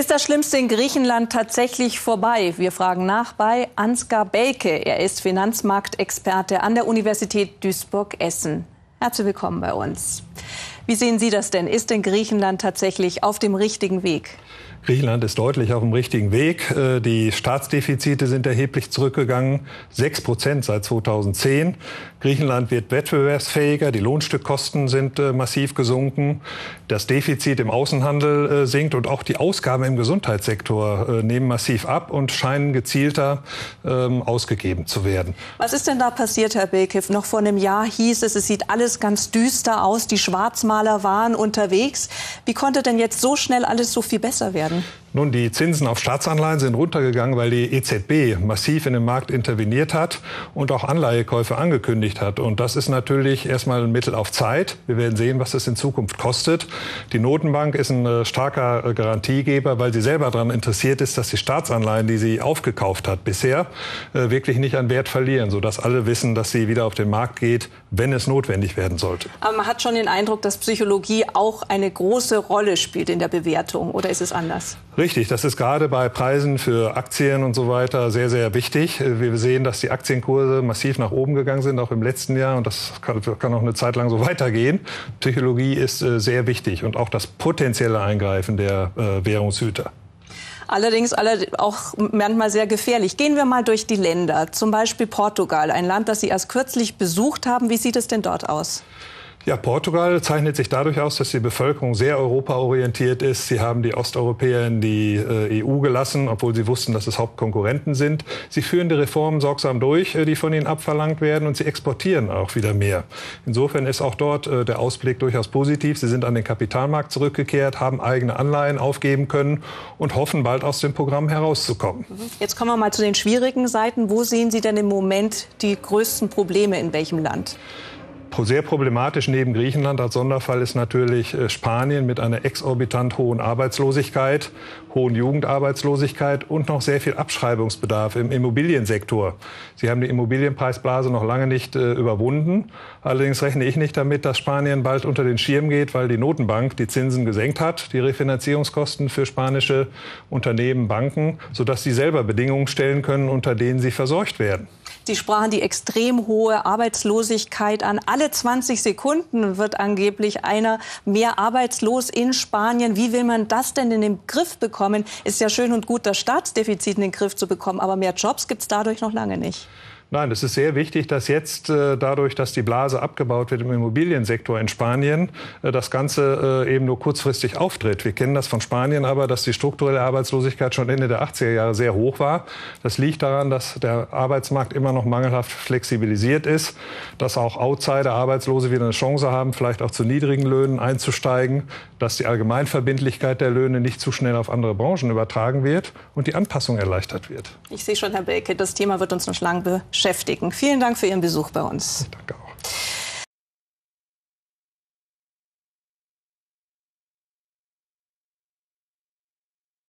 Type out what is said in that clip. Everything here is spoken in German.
Ist das Schlimmste in Griechenland tatsächlich vorbei? Wir fragen nach bei Ansgar Belke. Er ist Finanzmarktexperte an der Universität Duisburg-Essen. Herzlich willkommen bei uns. Wie sehen Sie das denn? Ist denn Griechenland tatsächlich auf dem richtigen Weg? Griechenland ist deutlich auf dem richtigen Weg. Äh, die Staatsdefizite sind erheblich zurückgegangen, sechs Prozent seit 2010. Griechenland wird wettbewerbsfähiger, die Lohnstückkosten sind äh, massiv gesunken, das Defizit im Außenhandel äh, sinkt und auch die Ausgaben im Gesundheitssektor nehmen massiv ab und scheinen gezielter ähm, ausgegeben zu werden. Was ist denn da passiert, Herr Belkiv? Noch vor einem Jahr hieß es, es sieht alles ganz düster aus, die Schwarzmaler waren unterwegs. Wie konnte denn jetzt so schnell alles so viel besser werden? Nun, die Zinsen auf Staatsanleihen sind runtergegangen, weil die EZB massiv in den Markt interveniert hat und auch Anleihekäufe angekündigt hat. Und das ist natürlich erstmal ein Mittel auf Zeit. Wir werden sehen, was das in Zukunft kostet. Die Notenbank ist ein äh, starker äh, Garantiegeber, weil sie selber daran interessiert ist, dass die Staatsanleihen, die sie aufgekauft hat bisher, äh, wirklich nicht an Wert verlieren, sodass alle wissen, dass sie wieder auf den Markt geht, wenn es notwendig werden sollte. Aber man hat schon den Eindruck, dass Psychologie auch eine große Rolle spielt in der Bewertung. Oder ist es anders? Richtig, das ist gerade bei Preisen für Aktien und so weiter sehr, sehr wichtig. Wir sehen, dass die Aktienkurse massiv nach oben gegangen sind, auch im letzten Jahr. Und das kann, kann auch eine Zeit lang so weitergehen. Psychologie ist äh, sehr wichtig und auch das potenzielle Eingreifen der äh, Währungshüter. Allerdings auch manchmal sehr gefährlich. Gehen wir mal durch die Länder. Zum Beispiel Portugal, ein Land, das Sie erst kürzlich besucht haben. Wie sieht es denn dort aus? Ja, Portugal zeichnet sich dadurch aus, dass die Bevölkerung sehr europaorientiert ist. Sie haben die Osteuropäer in die äh, EU gelassen, obwohl sie wussten, dass es Hauptkonkurrenten sind. Sie führen die Reformen sorgsam durch, äh, die von ihnen abverlangt werden, und sie exportieren auch wieder mehr. Insofern ist auch dort äh, der Ausblick durchaus positiv. Sie sind an den Kapitalmarkt zurückgekehrt, haben eigene Anleihen aufgeben können und hoffen, bald aus dem Programm herauszukommen. Jetzt kommen wir mal zu den schwierigen Seiten. Wo sehen Sie denn im Moment die größten Probleme in welchem Land? Sehr problematisch neben Griechenland als Sonderfall ist natürlich äh, Spanien mit einer exorbitant hohen Arbeitslosigkeit, hohen Jugendarbeitslosigkeit und noch sehr viel Abschreibungsbedarf im Immobiliensektor. Sie haben die Immobilienpreisblase noch lange nicht äh, überwunden. Allerdings rechne ich nicht damit, dass Spanien bald unter den Schirm geht, weil die Notenbank die Zinsen gesenkt hat, die Refinanzierungskosten für spanische Unternehmen, Banken, sodass sie selber Bedingungen stellen können, unter denen sie verseucht werden. Sie sprachen die extrem hohe Arbeitslosigkeit an. Alle 20 Sekunden wird angeblich einer mehr arbeitslos in Spanien. Wie will man das denn in den Griff bekommen? Ist ja schön und gut, das Staatsdefizit in den Griff zu bekommen, aber mehr Jobs gibt es dadurch noch lange nicht. Nein, es ist sehr wichtig, dass jetzt äh, dadurch, dass die Blase abgebaut wird im Immobiliensektor in Spanien, äh, das Ganze äh, eben nur kurzfristig auftritt. Wir kennen das von Spanien aber, dass die strukturelle Arbeitslosigkeit schon Ende der 80er Jahre sehr hoch war. Das liegt daran, dass der Arbeitsmarkt immer noch mangelhaft flexibilisiert ist, dass auch Outsider, Arbeitslose wieder eine Chance haben, vielleicht auch zu niedrigen Löhnen einzusteigen, dass die Allgemeinverbindlichkeit der Löhne nicht zu schnell auf andere Branchen übertragen wird und die Anpassung erleichtert wird. Ich sehe schon, Herr Belke, das Thema wird uns noch lange beschäftigen beschäftigen. Vielen Dank für Ihren Besuch bei uns. Danke.